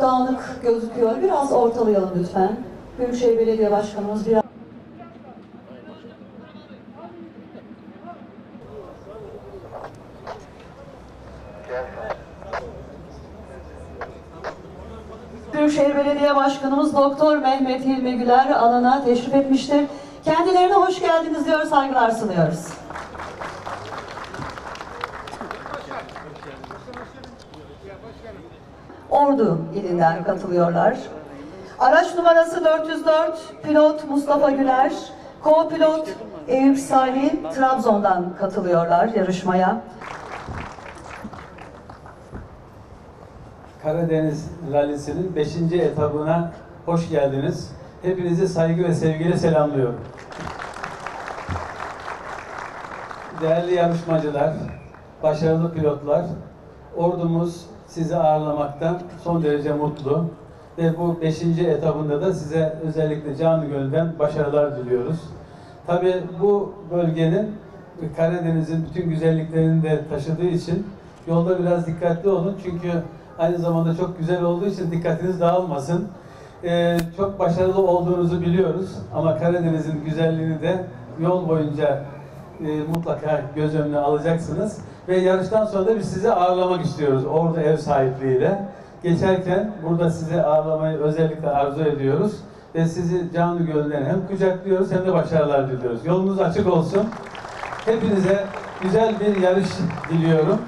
dağınık gözüküyor. Biraz ortalayalım lütfen. Büyükşehir Belediye Başkanımız biraz... Büyükşehir Belediye Başkanımız Doktor Mehmet Hilmi Güler alana teşrif etmiştir. Kendilerine hoş geldiniz diyor, saygılar sunuyoruz. Ordu ilinden katılıyorlar. Araç numarası 404, pilot Mustafa Güler, co-pilot Eyüp Salih Trabzon'dan katılıyorlar yarışmaya. Karadeniz Rallisi'nin 5. etabına hoş geldiniz. Hepinizi saygı ve sevgiyle selamlıyorum. Değerli yarışmacılar, başarılı pilotlar, ordumuz sizi ağırlamaktan son derece mutlu. Ve bu 5. etabında da size özellikle canı gönülden başarılar diliyoruz. Tabii bu bölgenin Karadeniz'in bütün güzelliklerini de taşıdığı için yolda biraz dikkatli olun. Çünkü aynı zamanda çok güzel olduğu için dikkatiniz dağılmasın. Ee, çok başarılı olduğunuzu biliyoruz ama Karadeniz'in güzelliğini de yol boyunca e, mutlaka göz önüne alacaksınız. Ve yarıştan sonra da biz sizi ağırlamak istiyoruz orada ev sahipliğiyle. Geçerken burada sizi ağırlamayı özellikle arzu ediyoruz. Ve sizi canlı gönülden hem kucaklıyoruz hem de başarılar diliyoruz. Yolunuz açık olsun. Hepinize güzel bir yarış diliyorum.